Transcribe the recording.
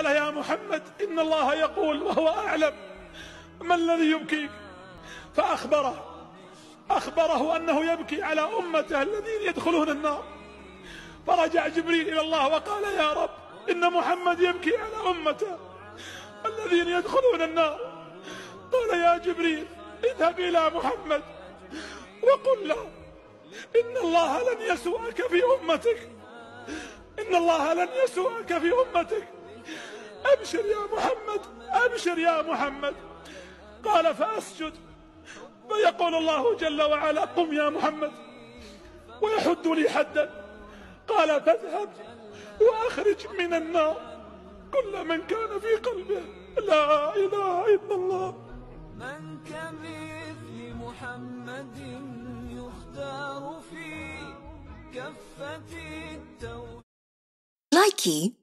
قال يا محمد إن الله يقول وهو أعلم. ما الذي يبكيك فأخبره أخبره أنه يبكي على أمته الذين يدخلون النار. فرجع جبريل إلى الله وقال يا رب إن محمد يبكي على أمته الذين يدخلون النار. قال يا جبريل اذهب إلى محمد وقل له إن الله لن يسوءك في أمتك. إن الله لن يسوءك في أمتك. أبشر يا محمد أبشر يا محمد. قال فأسجد. فيقول الله جل وعلا قم يا محمد. ويحد لي حدا. قال فاذهب وأخرج من النار. كل من كان في قلبه لا إله إلا الله. من كمثل محمد يختار في كفة التوحيد لايكي